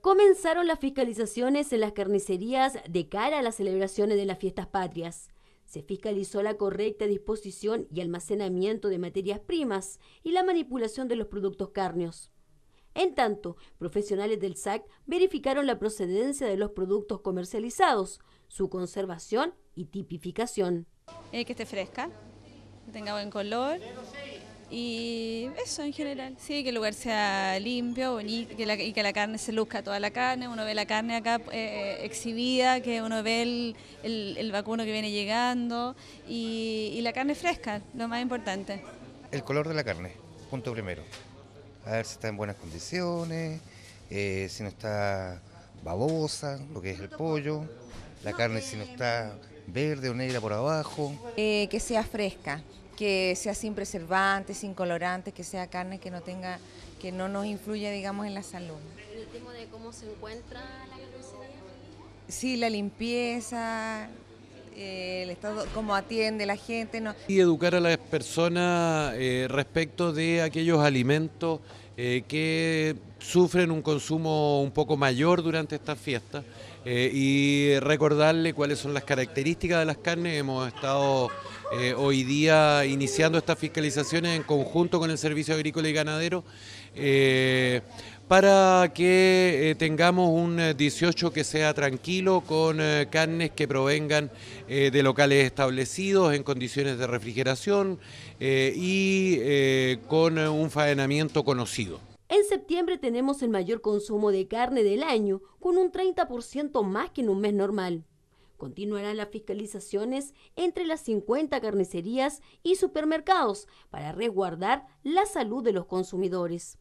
Comenzaron las fiscalizaciones en las carnicerías de cara a las celebraciones de las fiestas patrias. Se fiscalizó la correcta disposición y almacenamiento de materias primas y la manipulación de los productos cárneos. En tanto, profesionales del SAC verificaron la procedencia de los productos comercializados, su conservación y tipificación. Eh, que esté fresca, que tenga buen color y eso en general. Sí, que el lugar sea limpio, bonito que y que la carne se luzca toda la carne. Uno ve la carne acá eh, exhibida, que uno ve el, vacuno que viene llegando y, y la carne fresca, lo más importante. El color de la carne, punto primero a ver si está en buenas condiciones, eh, si no está babosa, lo que es el pollo, la carne si no está verde o negra por abajo. Eh, que sea fresca, que sea sin preservantes, sin colorantes, que sea carne que no tenga, que no nos influya, digamos, en la salud. ¿El tema de cómo se encuentra la carnicería? Sí, la limpieza, eh, el estado, cómo atiende la gente. No. Y educar a las personas respecto de aquellos alimentos eh, que sufren un consumo un poco mayor durante estas fiestas eh, y recordarle cuáles son las características de las carnes. Hemos estado eh, hoy día iniciando estas fiscalizaciones en conjunto con el Servicio Agrícola y Ganadero para que tengamos un 18 que sea tranquilo con carnes que provengan de locales establecidos en condiciones de refrigeración y con un faenamiento conocido. En septiembre tenemos el mayor consumo de carne del año, con un 30% más que en un mes normal. Continuarán las fiscalizaciones entre las 50 carnicerías y supermercados para resguardar la salud de los consumidores.